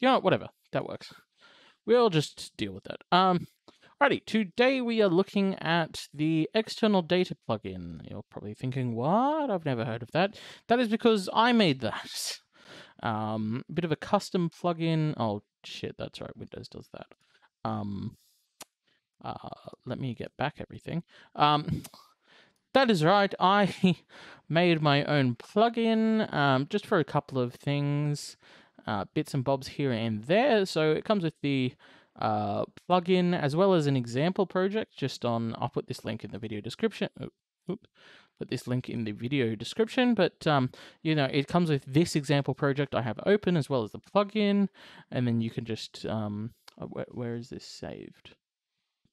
you know, whatever. That works. We'll just deal with that. Um, Alrighty, today we are looking at the external data plugin. You're probably thinking, what? I've never heard of that. That is because I made that. Um, bit of a custom plugin. Oh, shit, that's right. Windows does that. Um, uh, let me get back everything. Um, that is right. I made my own plugin um, just for a couple of things, uh, bits and bobs here and there. So it comes with the uh, plugin as well as an example project just on, I'll put this link in the video description. Oops, put this link in the video description, but um, you know, it comes with this example project I have open as well as the plugin, and then you can just, um, uh, where, where is this saved?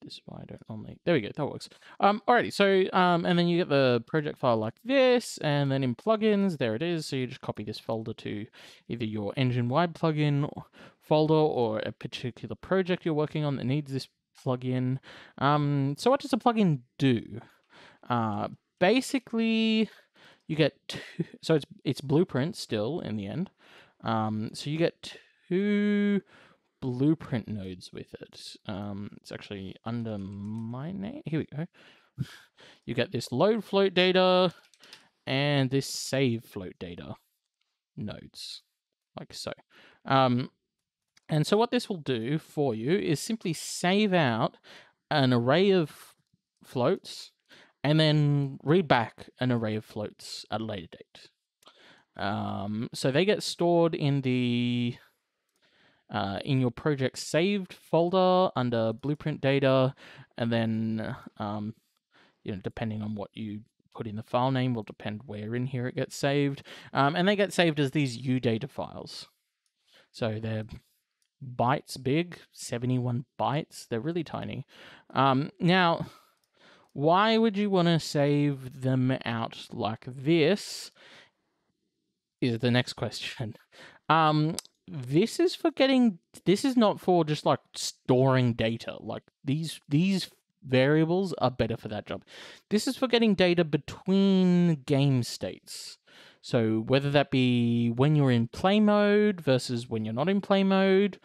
This don't normally, there we go, that works. Um, alrighty, so, um, and then you get the project file like this, and then in plugins, there it is, so you just copy this folder to either your engine-wide plugin folder or a particular project you're working on that needs this plugin. Um, so what does a plugin do? Uh, basically, you get two, so it's it's blueprint still in the end. Um, so you get two blueprint nodes with it. Um, it's actually under my name. Here we go. You get this load float data and this save float data nodes, like so. Um, and so what this will do for you is simply save out an array of floats and then read back an array of floats at a later date. Um, so they get stored in the uh, in your project saved folder under blueprint data, and then um, you know depending on what you put in the file name will depend where in here it gets saved, um, and they get saved as these UData files. So they're bytes big, 71 bytes. They're really tiny. Um, now, why would you want to save them out like this? Is the next question. Um, this is for getting. This is not for just like storing data. Like these these variables are better for that job. This is for getting data between game states. So whether that be when you're in play mode versus when you're not in play mode,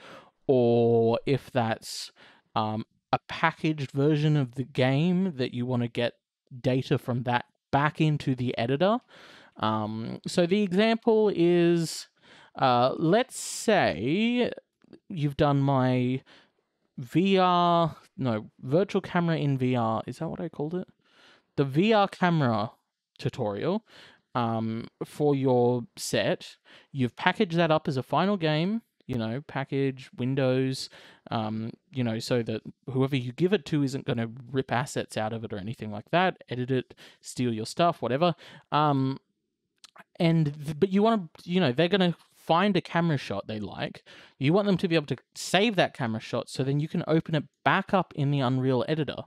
or if that's um, a packaged version of the game that you want to get data from that back into the editor. Um, so the example is, uh, let's say you've done my VR, no, virtual camera in VR. Is that what I called it? The VR camera tutorial um, for your set. You've packaged that up as a final game, you know, package, Windows, um, you know, so that whoever you give it to isn't going to rip assets out of it or anything like that, edit it, steal your stuff, whatever. Um, and but you want to, you know, they're going to find a camera shot they like, you want them to be able to save that camera shot so then you can open it back up in the Unreal editor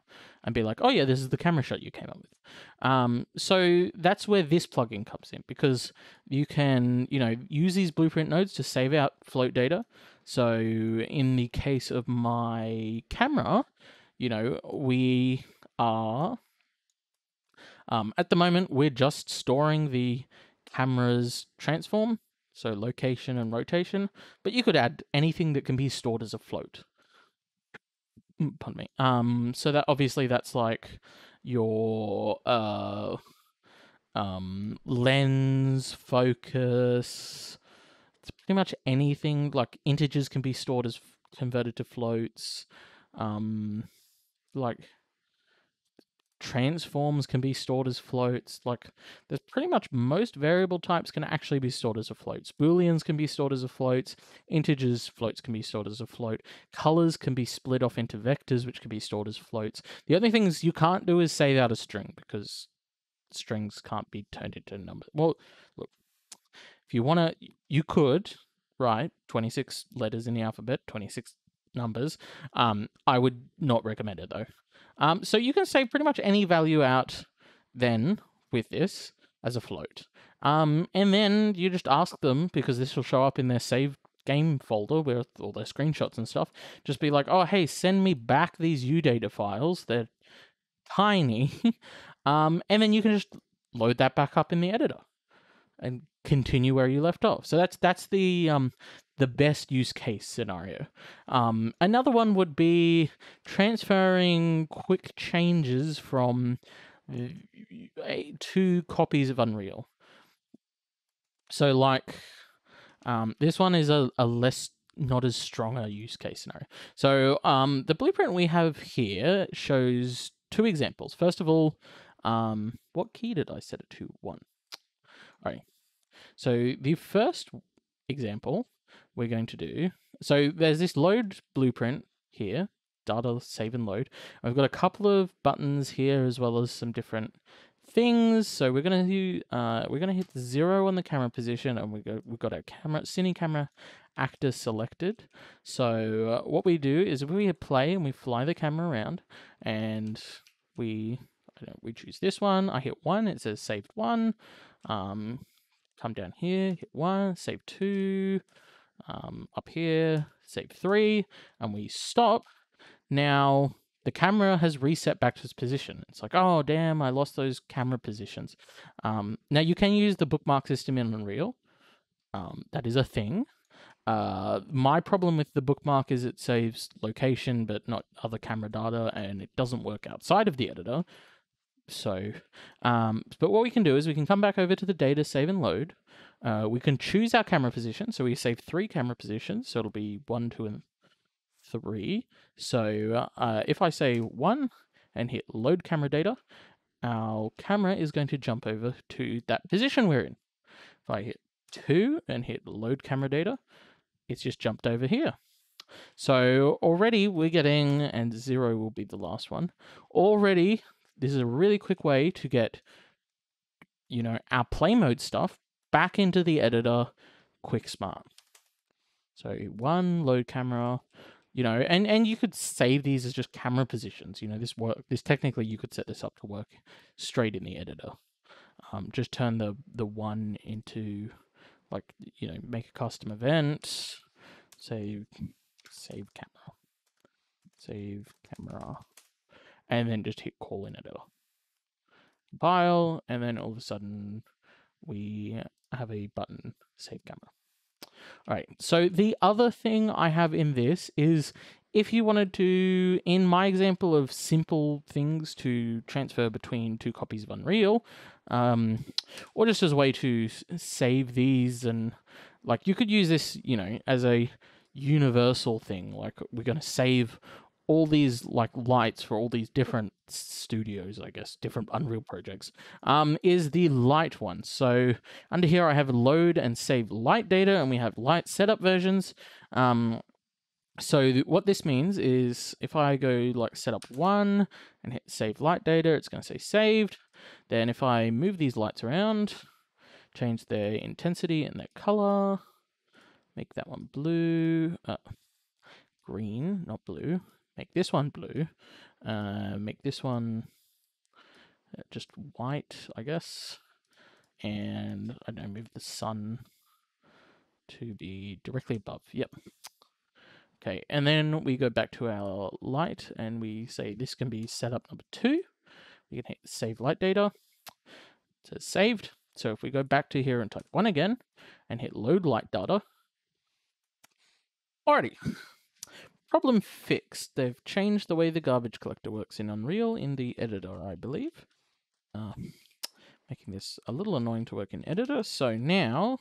and be like, oh yeah, this is the camera shot you came up with. Um, so that's where this plugin comes in because you can, you know, use these blueprint nodes to save out float data. So in the case of my camera, you know, we are um, at the moment we're just storing the camera's transform so location and rotation, but you could add anything that can be stored as a float. Mm, pardon me. Um, so that obviously that's like your uh, um, lens, focus. It's pretty much anything. Like integers can be stored as converted to floats. Um, like transforms can be stored as floats. Like, there's pretty much most variable types can actually be stored as a float. Booleans can be stored as a float. Integers floats can be stored as a float. Colors can be split off into vectors, which can be stored as floats. The only things you can't do is save out a string because strings can't be turned into numbers. Well, look, if you want to, you could write 26 letters in the alphabet, 26 numbers. Um, I would not recommend it though. Um, so you can save pretty much any value out then with this as a float. Um, and then you just ask them, because this will show up in their saved game folder with all their screenshots and stuff, just be like, oh, hey, send me back these UData files. They're tiny. um, and then you can just load that back up in the editor. And continue where you left off. So that's that's the um the best use case scenario. Um, another one would be transferring quick changes from two copies of Unreal. So like um, this one is a, a less not as strong a use case scenario. So um, the blueprint we have here shows two examples. First of all, um, what key did I set it to? One. All right. So the first example we're going to do, so there's this load blueprint here, data save and load. I've got a couple of buttons here as well as some different things. So we're gonna do uh, we're gonna hit zero on the camera position, and we go we've got our camera cine camera actor selected. So uh, what we do is we hit play and we fly the camera around, and we know, we choose this one. I hit one. It says saved one. Um, come down here, hit one, save two. Um, up here, save three, and we stop. Now the camera has reset back to its position. It's like, oh, damn, I lost those camera positions. Um, now, you can use the bookmark system in Unreal. Um, that is a thing. Uh, my problem with the bookmark is it saves location, but not other camera data, and it doesn't work outside of the editor. So, um, but what we can do is we can come back over to the data, save and load. Uh, we can choose our camera position. So we save three camera positions. So it'll be one, two, and three. So uh, if I say one and hit load camera data, our camera is going to jump over to that position we're in. If I hit two and hit load camera data, it's just jumped over here. So already we're getting, and zero will be the last one. Already, this is a really quick way to get, you know, our play mode stuff back into the editor quick smart. So one load camera, you know, and and you could save these as just camera positions. You know, this work this technically you could set this up to work straight in the editor. Um, just turn the the one into like you know make a custom event, save save camera, save camera, and then just hit call in editor, compile, and then all of a sudden we have a button save camera. All right, so the other thing I have in this is if you wanted to, in my example of simple things to transfer between two copies of Unreal, um, or just as a way to save these and like you could use this, you know, as a universal thing. Like we're going to save all these like lights for all these different studios, I guess, different Unreal projects, um, is the light one. So under here, I have load and save light data, and we have light setup versions. Um, so what this means is if I go like setup one and hit save light data, it's going to say saved. Then if I move these lights around, change their intensity and their color, make that one blue, uh, green, not blue, make this one blue, uh, make this one uh, just white, I guess, and I don't know, move the sun to be directly above. Yep. Okay, and then we go back to our light and we say this can be setup number two. We can hit save light data. It says saved. So if we go back to here and type one again and hit load light data. Alrighty. Problem fixed. They've changed the way the garbage collector works in Unreal in the editor, I believe. Uh, making this a little annoying to work in editor. So now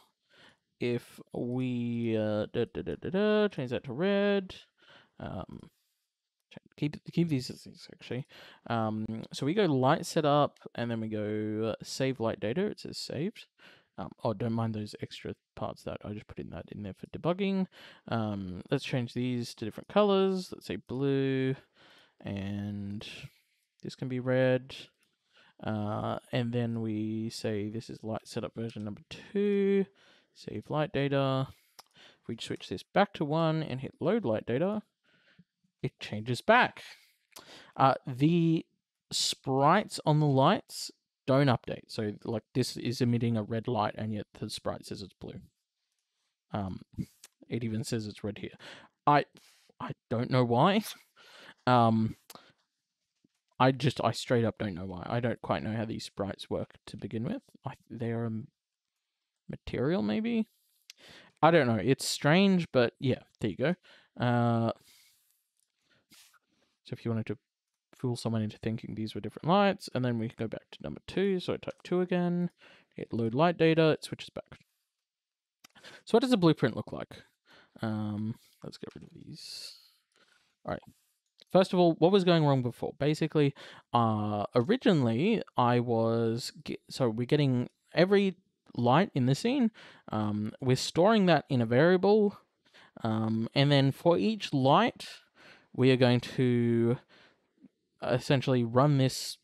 if we uh, da, da, da, change that to red, um, keep keep these as these actually. Um, so we go light setup, and then we go uh, save light data. It says saved. Um, oh, don't mind those extra parts that I just put in that in there for debugging. Um, let's change these to different colors. Let's say blue, and this can be red. Uh, and then we say this is light setup version number two. Save light data. If we switch this back to one and hit load light data, it changes back. Uh, the sprites on the lights don't update. So like this is emitting a red light and yet the sprite says it's blue. Um, it even says it's red here. I I don't know why. Um, I just I straight up don't know why. I don't quite know how these sprites work to begin with. I, they are a material, maybe? I don't know. It's strange, but yeah, there you go. Uh, so if you wanted to fool someone into thinking these were different lights, and then we can go back to number two. So I type two again, hit load light data, it switches back. So what does a blueprint look like? Um, let's get rid of these. All right. First of all, what was going wrong before? Basically, uh, originally I was so we're getting every light in the scene. Um, we're storing that in a variable, um, and then for each light, we are going to essentially run this.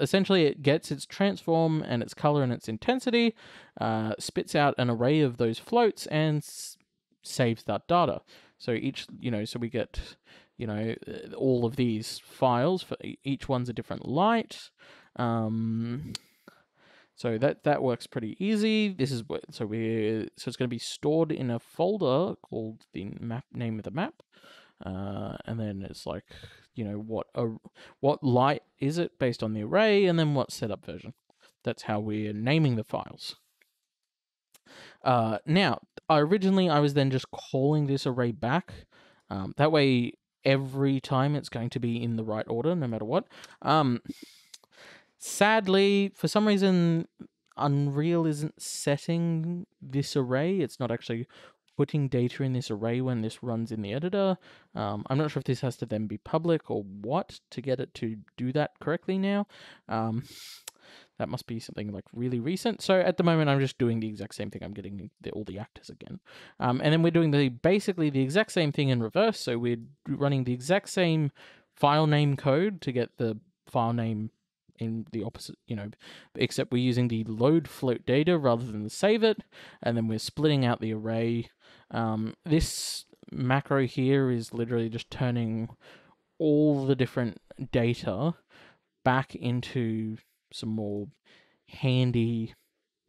Essentially, it gets its transform and its color and its intensity, uh, spits out an array of those floats, and s- saves that data. So each, you know, so we get you know uh, all of these files for each one's a different light um, so that that works pretty easy this is what so we so it's going to be stored in a folder called the map name of the map uh, and then it's like you know what a what light is it based on the array and then what setup version that's how we're naming the files uh, now originally i was then just calling this array back um, that way every time it's going to be in the right order no matter what. Um, sadly, for some reason, Unreal isn't setting this array. It's not actually putting data in this array when this runs in the editor. Um, I'm not sure if this has to then be public or what to get it to do that correctly now. Um, that must be something like really recent. So at the moment, I'm just doing the exact same thing. I'm getting the, all the actors again. Um, and then we're doing the basically the exact same thing in reverse. So we're running the exact same file name code to get the file name in the opposite, you know, except we're using the load float data rather than the save it. And then we're splitting out the array. Um, this macro here is literally just turning all the different data back into some more handy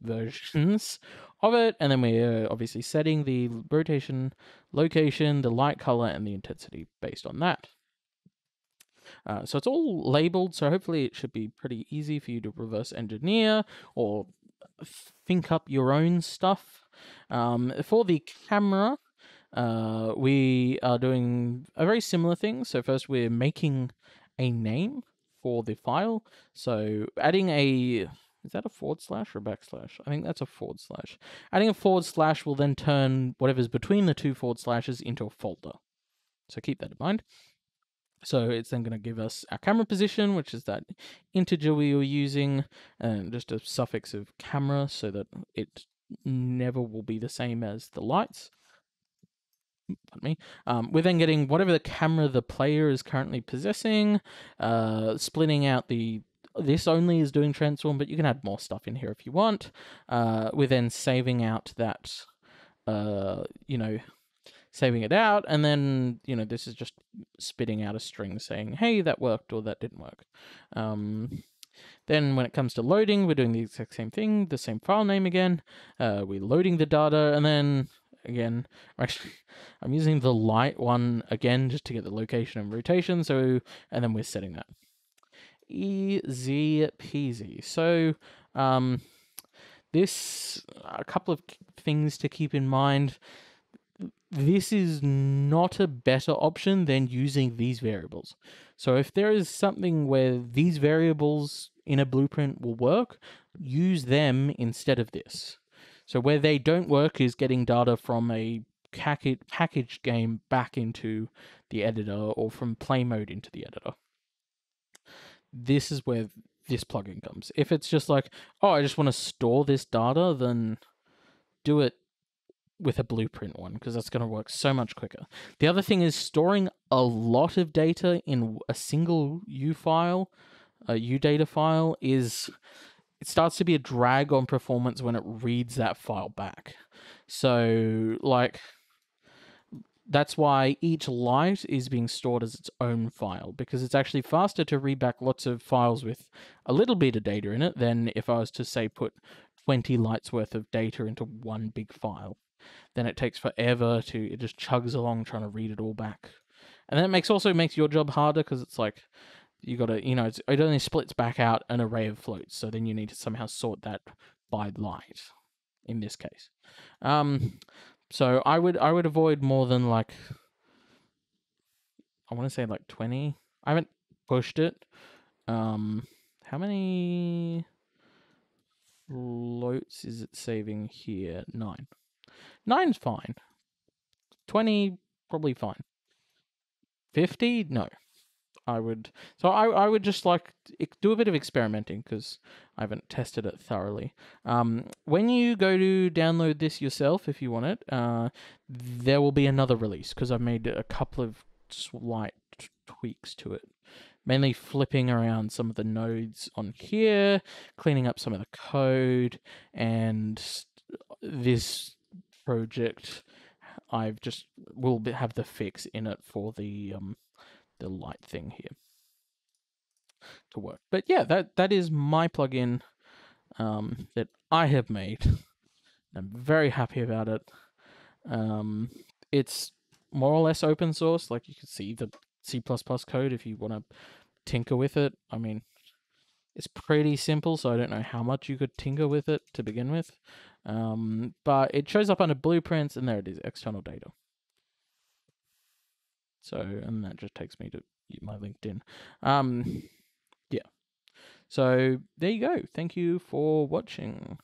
versions of it and then we're obviously setting the rotation location the light color and the intensity based on that uh, so it's all labeled so hopefully it should be pretty easy for you to reverse engineer or think up your own stuff um, for the camera uh, we are doing a very similar thing so first we're making a name for the file. So adding a is that a forward slash or backslash? I think that's a forward slash. Adding a forward slash will then turn whatever's between the two forward slashes into a folder. So keep that in mind. So it's then going to give us our camera position, which is that integer we were using, and just a suffix of camera so that it never will be the same as the lights pardon me. Um, we're then getting whatever the camera the player is currently possessing, uh, splitting out the this only is doing transform, but you can add more stuff in here if you want. Uh, we're then saving out that, uh, you know, saving it out, and then you know this is just spitting out a string saying, "Hey, that worked" or "That didn't work." Um, then when it comes to loading, we're doing the exact same thing, the same file name again. Uh, we're loading the data, and then again. Actually, I'm using the light one again just to get the location and rotation. So, and then we're setting that. Easy peasy. So, um, this a couple of things to keep in mind. This is not a better option than using these variables. So if there is something where these variables in a blueprint will work, use them instead of this. So where they don't work is getting data from a packaged game back into the editor or from play mode into the editor. This is where this plugin comes. If it's just like, oh, I just want to store this data, then do it with a blueprint one because that's going to work so much quicker. The other thing is storing a lot of data in a single U file, a U data file is it starts to be a drag on performance when it reads that file back. So, like, that's why each light is being stored as its own file because it's actually faster to read back lots of files with a little bit of data in it than if I was to say put 20 lights worth of data into one big file. Then it takes forever to it just chugs along trying to read it all back. And that makes also makes your job harder because it's like you got to, you know, it only splits back out an array of floats. So then you need to somehow sort that by light. in this case. Um, so I would I would avoid more than like I want to say like twenty. I haven't pushed it. Um, how many floats is it saving here? Nine. Nine's fine. Twenty probably fine. Fifty? No. I would so I I would just like do a bit of experimenting because I haven't tested it thoroughly. Um, when you go to download this yourself, if you want it, uh, there will be another release because I've made a couple of slight tweaks to it. Mainly flipping around some of the nodes on here, cleaning up some of the code, and this project I've just will have the fix in it for the um the light thing here to work. But yeah, that that is my plugin um, that I have made. I'm very happy about it. Um, it's more or less open source. Like you can see the C code if you want to tinker with it. I mean, it's pretty simple, so I don't know how much you could tinker with it to begin with. Um, but it shows up under blueprints, and there it is, external data. So, and that just takes me to my LinkedIn. Um, yeah. So there you go. Thank you for watching.